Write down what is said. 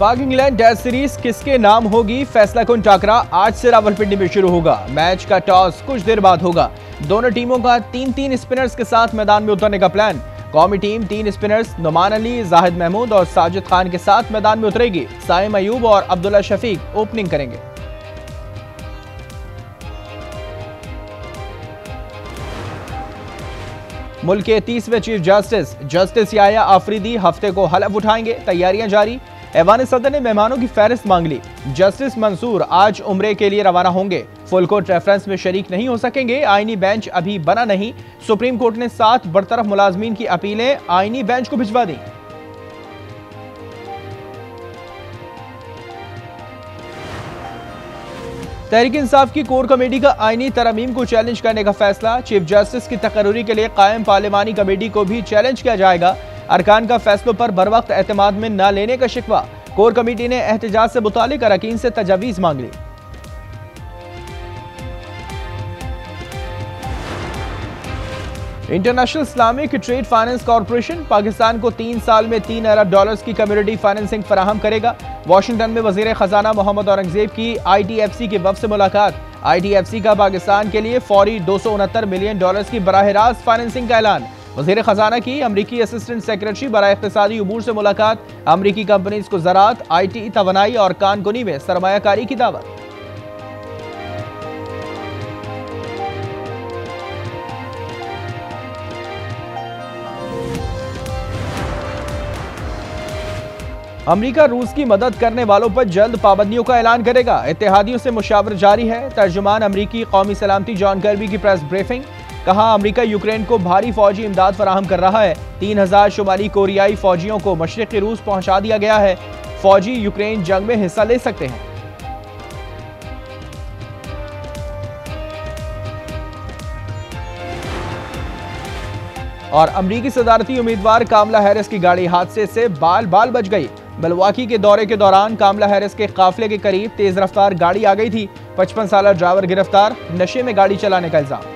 पाक England test series किसके नाम होगी? फैसला कौन टाकरा? आज से रावलपिंडी में शुरू होगा। मैच का टॉस कुछ देर बाद होगा। दोनों टीमों का तीन तीन स्पिनर्स के साथ मैदान में उतरने का प्लान। कौमी टीम तीन स्पिनर्स नुमान अली, जाहिद महमूद और साजिद खान के साथ मैदान में उतरेगी। साइम अयूब और अब्दुल्ला शफीक ओपनिंग करेंगे। मुल्क के तीसवें chief justice justice Yahya Afridi हफ़्ते को हलफ उठाएँगे। तैयारियाँ जारी। ऐवान सदर ने मेहमानों की फहरिस्त मांग ली। जस्टिस मंसूर आज उम्रे के लिए रवाना होंगे। फुल कोर्ट रेफरेंस में शरीक नहीं हो सकेंगे, आईनी बेंच अभी बना नहीं। सुप्रीम कोर्ट ने सात बरतरफ मुलाजमीन की अपीलें, आईनी बेंच को भिजवा दी। तहरीक इंसाफ की कोर कमेटी का आईनी तरमीम को चैलेंज करने का फैसला। चीफ जस्टिस की तकर्री के लिए कायम पार्लिमानी कमेटी को भी चैलेंज किया जाएगा। अरकान का फैसलों पर बर वक्त एतमाद में न लेने का शिकवा। कोर कमेटी ने एहतजाज से मुतालिक अरकान से तजावीज़ मांग ली। International Islamic trade finance corporation Pakistan को तीन साल में तीन अरब डॉलर्स की कम्युनिटी फाइनेंसिंग फराहम करेगा। वाशिंगटन में वज़ीर खजाना मोहम्मद औरंगज़ेब की आई टी एफ़ सी के वफ से मुलाकात। आई टी एफ़ सी का पाकिस्तान के लिए फौरी दो सौ उनहत्तर मिलियन डॉलर्स की बरह रास्त फाइनेंसिंग का ऐलान। वज़ीर खजाना की अमरीकी असिस्टेंट सेक्रेटरी बरा इकतदी अबूर से मुलाकात। अमरीकी कंपनीज़ को ज़रात आई टी तोानाई और कानकुनी में सरमाकारी की दावत। अमरीका रूस की मदद करने वालों पर जल्द पाबंदियों का ऐलान करेगा। इतिहादियों से मुशावर जारी है। तर्जुमान अमरीकी कौमी सलामती जॉन कर्बी की प्रेस ब्रीफिंग। कहा, अमरीका यूक्रेन को भारी फौजी इमदाद फराहम कर रहा है। तीन हज़ार शुमाली कोरियाई फौजियों को मशरक़ी रूस पहुँचा दिया गया है। फौजी यूक्रेन जंग में हिस्सा ले सकते हैं। और अमरीकी सदारती उम्मीदवार कामला हैरिस की गाड़ी हादसे से बाल बाल बच गई। बलवाकी के दौरे के दौरान कामला हैरिस के काफिले के करीब तेज रफ्तार गाड़ी आ गई थी। पचपन साल ड्राइवर गिरफ़्तार, नशे में गाड़ी चलाने का इल्ज़ाम।